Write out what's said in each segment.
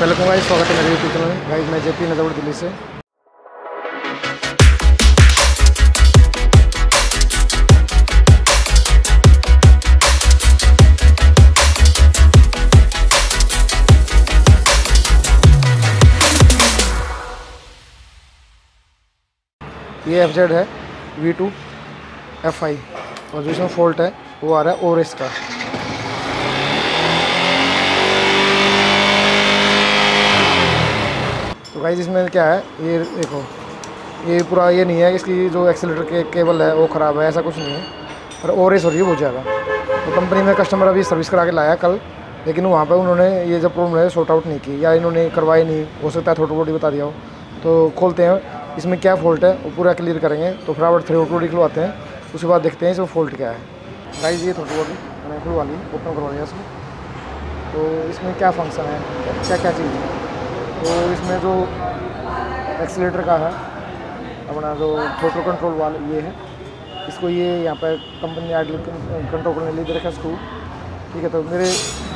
Welcome guys स्वागत है मेरे यूट्यूब चैनल में। गाइस मैं जेपी, नज़र दिल्ली से। ये एफ़ जेड है वी टू एफ़ आई और जो इसमें फॉल्ट है, वो आ रहा है ओरेस का। तो गाइज़ इसमें क्या है? ये देखो, ये पूरा ये नहीं है इसकी जो एक्सीटर के केबल है, वो ख़राब है, ऐसा कुछ नहीं है। पर ओरेस हो रही है बहुत ज़्यादा तो कंपनी में कस्टमर अभी सर्विस करा के लाया कल, लेकिन वहाँ पर उन्होंने ये जो प्रॉब्लम है सॉर्ट आउट नहीं की, या इन्होंने करवाई नहीं। हो सकता है थोड़ी थोड़ी बता दिया हो। तो खोलते हैं। इसमें क्या फॉल्ट है, वो पूरा क्लियर करेंगे। तो फटाफट थ्री थोड़ी खुलवाते हैं। उसके बाद देखते हैं, इसमें फॉल्ट क्या है। गाइज़ ये थोड़ी बॉडी मैंने खुलवा ली ओपन करवा लिया इसमें तो इसमें क्या फ़ंक्शन है? क्या क्या चीज़ है? तो इसमें जो एक्सीटर का है, अपना जो फ़ोटो कंट्रोल वाला ये है, इसको ये यहाँ पर कंपनी आइडल कंट्रोल करने लिए दे रखा स्क्रू ठीक है तो मेरे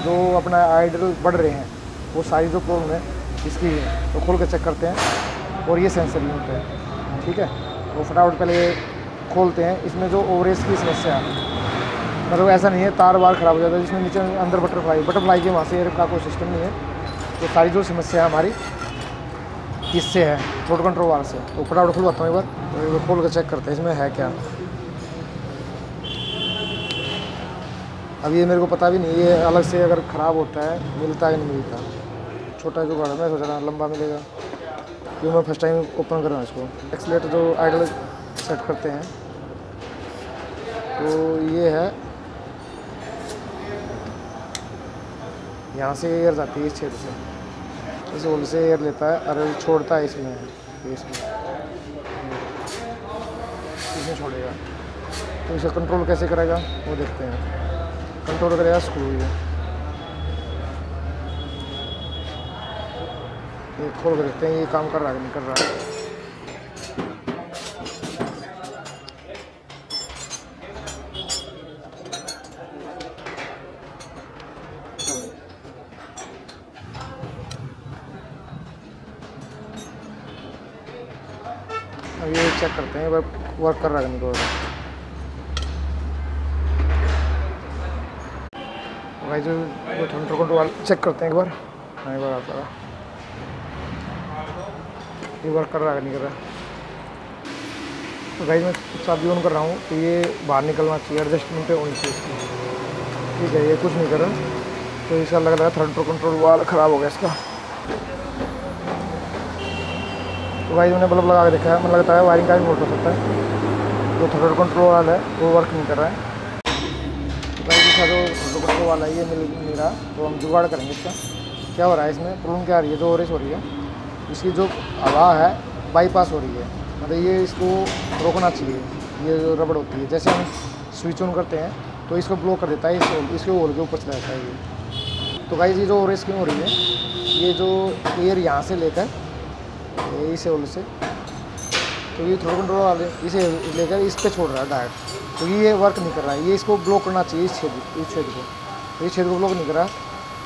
जो अपना आइडल बढ़ रहे हैं, वो सारी जो प्रॉब्लम है, इसकी है। तो खोल कर चेक करते हैं, और ये सेंसर यूनिट है। ठीक है तो फटाफट पहले खोलते हैं। इसमें जो ओवरेज की समस्या है मतलब ऐसा नहीं है तार वार ख़राब हो जाता है, जिसमें नीचे अंदर बटरफ्लाई बटरफ्लाई के वहाँ से एयर का कोई सिस्टम नहीं है। तो सारी जो समस्या हमारी, इससे है रोड कंट्रोल वाल से। तो फटाफट खुलवाता हूँ एक बार तो खोल कर चेक करते हैं, इसमें है क्या? अब ये मेरे को पता भी नहीं, ये अलग से अगर ख़राब होता है, मिलता है नहीं मिलता। छोटा जो गाड़ा मैं सोच रहा लंबा मिलेगा। क्योंकि मैं फ़र्स्ट टाइम ओपन कर रहा हूँ इसको? एक्सलेटर जो आइडल सेट करते हैं तो ये है यहाँ से एयर जाती है इस क्षेत्र से। इस होल से एयर लेता है और छोड़ता है इसमें इसमें इसमें छोड़ेगा। तो इसे कंट्रोल कैसे करेगा? वो देखते हैं। कंट्रोल करेगा स्क्रू ये। खोल कर देखते हैं, ये काम कर रहा है नहीं कर रहा है। अब ये चेक करते हैं वर्क कर रहा है भाई जो जो थंडर कंट्रोल चेक करते हैं एक बार। हाँ एक बार आता रहा ये वर्क कर रहा है, नहीं कर रहा। भाई मैं चाबी ऑन कर रहा हूँ तो ये बाहर निकलना चाहिए एडजस्टमेंट पे होनी चाहिए इसकी। ठीक है, ये कुछ नहीं कर रहा। तो इसका लग रहा है थंडर कंट्रोल वाल ख़राब हो गया इसका। तो भाई मैंने बल्ब लगा के देखा है। मुझे लगता है वायरिंग का भी फॉल्ट हो सकता है। जो थर्ड कंट्रोल वाला है, वो वर्क नहीं कर रहा है। तो भाई जैसा जो थर्ड कंट्रोल वाला है, ये मिल नहीं रहा। तो हम जुगाड़ करेंगे इसका। क्या हो रहा है इसमें? प्रॉब्लम क्या आ रही है? जो ओरेज हो रही है। इसकी जो हवा है बाईपास हो रही है। मतलब ये इसको रोकना चाहिए। ये जो रबड़ होती है, जैसे हम स्विच ऑन करते हैं तो इसको ब्लॉक कर देता है। इस इसके होल के ऊपर चला जाता है ये। तो भाई ये जो ओरेज क्यों हो रही है? ये जो एयर यहाँ से लेकर इसे होल से तो ये थ्रो कंट्रोल वाले इसे लेकर इस पर छोड़ रहा है डायरेक्ट तो ये वर्क नहीं कर रहा है, ये इसको ब्लॉक करना चाहिए इस छेद इस छेद को। इस छेद को ब्लॉक नहीं कर रहा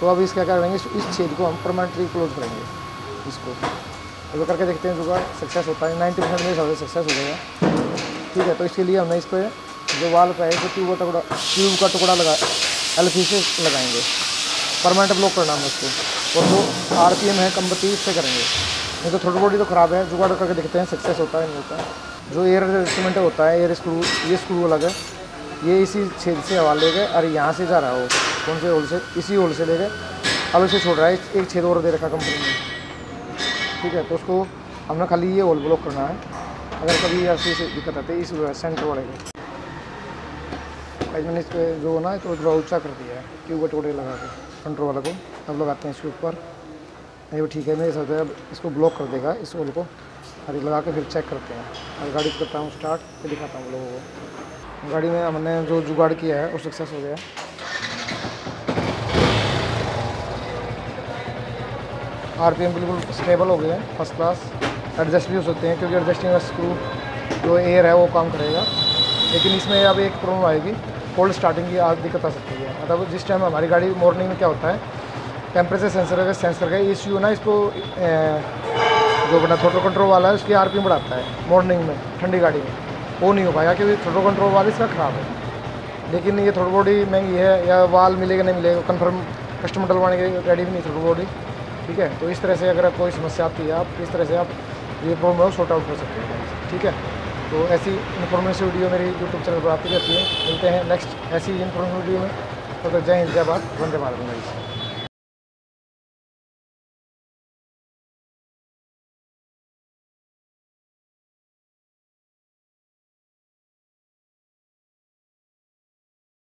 तो अब इस क्या करेंगे इस छेद को हम परमानेंटली क्लोज करेंगे इसको। तो करके देखते हैं जुगाड़ सक्सेस होता है नाइन्टी परसेंट मेरे सक्सेस हो जाएगा। ठीक है तो इसके लिए हमने इस पर जो वाल का है, जो ट्यूब का टुकड़ा ट्यूब का टुकड़ा लगा एल से लगाएँगे। परमानेंट ब्लॉक करना हम उसको और जो आर पी है कम बत्तीस से करेंगे। नहीं तो थोड़ी बॉडी तो ख़राब है, जुगाड़ करके देखते हैं सक्सेस होता है, नहीं होता है। जो एयर इंस्ट्रूमेंट होता है एयर स्क्रू ये स्क्रू अलग है। ये इसी छेद से हवा ले गए और यहाँ से जा रहा है वो, कौन से होल से? इसी होल से ले गए। अब इसे छोड़ रहा है, एक छेद और दे रखा कंपनी ने। ठीक है तो उसको हमने खाली ये होल ब्लॉक करना है। अगर कभी ऐसी दिक्कत आती है, इस सेंटर वाले को। मैंने इस पर जो ना तो थोड़ा ऊँचा कर दिया है ट्यूब टोटे लगा के कंट्रोल वाले को। अब लगाते हैं इसके ऊपर। नहीं, वो ठीक है, मेरे हिसाब से अब इसको ब्लॉक कर देगा, इस होल को। और लगा के फिर चेक करते हैं। और गाड़ी करता हूँ स्टार्ट फिर दिखाता हूँ लोगों को। गाड़ी में हमने जो जुगाड़ किया है, वो सक्सेस हो गया। आर पी एम बिल्कुल स्टेबल हो गए हैं फ़र्स्ट क्लास एडजस्ट भी हो सकते हैं, क्योंकि एडजस्टिंग का स्क्रू जो एयर है, वो काम करेगा। लेकिन इसमें अब एक प्रॉब्लम आएगी। कोल्ड स्टार्टिंग की आज दिक्कत आ सकती है। मतलब जिस टाइम हमारी गाड़ी मॉर्निंग में क्या होता है टेम्परेचर सेंसर का सेंस करके ई सी ना इसको जो बना थोटो कंट्रोल वाला है, उसकी आर पी बढ़ाता है मॉर्निंग में, ठंडी गाड़ी में। वो नहीं हो पाएगा क्योंकि थ्रोटल कंट्रोल वाला इसका ख़राब है। लेकिन ये थोड़ी बॉडी महँगी है, या वाल मिलेगा, नहीं मिलेगा कन्फर्म कस्टमर डलवाने के रेडी भी नहीं थोड़ी बॉडी ठीक है? तो इस तरह से अगर कोई समस्या आती है, आप इस तरह से आप ये प्रॉब्लम है शॉर्ट आउट कर सकते हैं। ठीक है? तो ऐसी इन्फॉर्मेटिव वीडियो मेरी यूट्यूब चैनल पर आती रहती है। मिलते हैं नेक्स्ट ऐसी इन्फॉर्मेटिव वीडियो में। तो जय हिंद, जय भारत, वंदे मातरम।